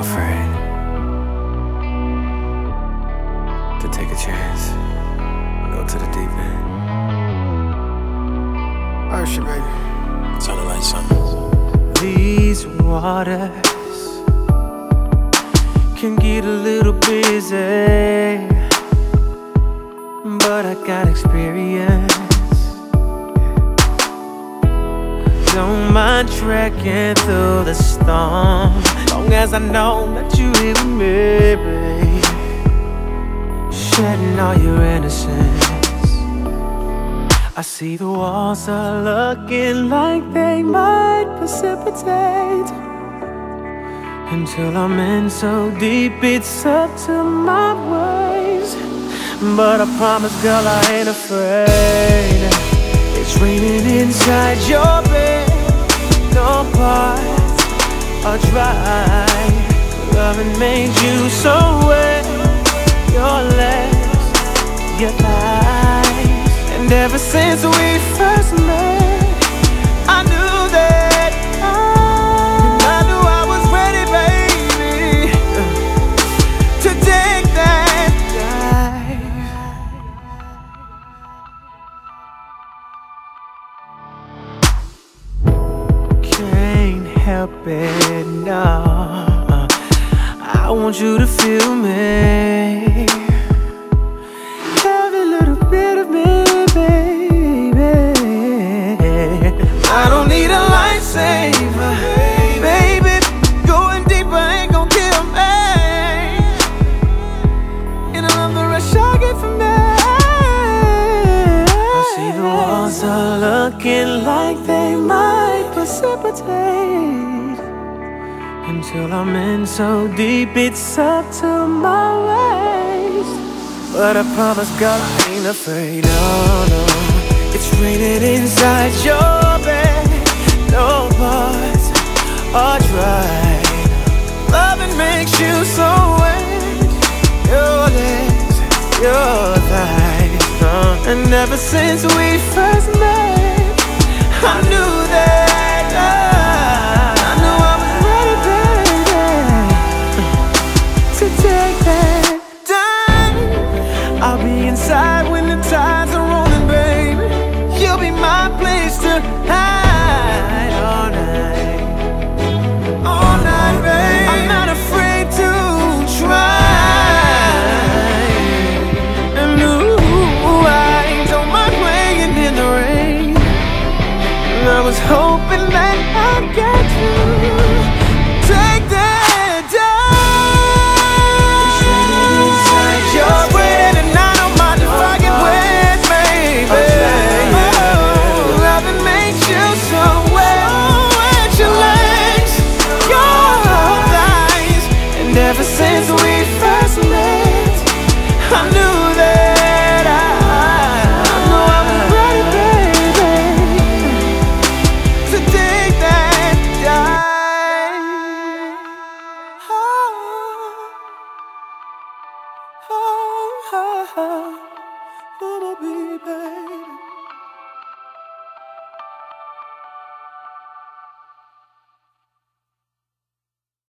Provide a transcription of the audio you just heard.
afraid to take a chance, go to the deep end. Usher, baby. Sounded like something. These waters can get a little busy, but I got experience. Don't mind trekking through the storm, long as I know that you with me, babe. Shedding all your innocence. I see the walls are looking like they might precipitate. Until I'm in so deep it's up to my waist But I promise girl I ain't afraid. It's raining inside your bed parts are dry. Loving made you so wet. Your legs, your thighs. And ever since we first help it, no. I want you to feel me. Every little bit of me, baby. I don't need a lifesaver, baby. Going deeper ain't gon' kill me. And I love the rush I get from that. I see the walls are looking like they precipitate. Until I'm in so deep, it's up to my waist. But I promise, God, I ain't afraid, no, no It's raining inside your bed No parts are dry Loving makes you so wet Your legs, your thighs uh, And ever since we first met I knew Inside when the tides are rolling, baby. You'll be my place to hide all night. All night, baby. I'm not afraid to try. And ooh, I on my playing in the rain. And I was hoping that I'd get to we first met,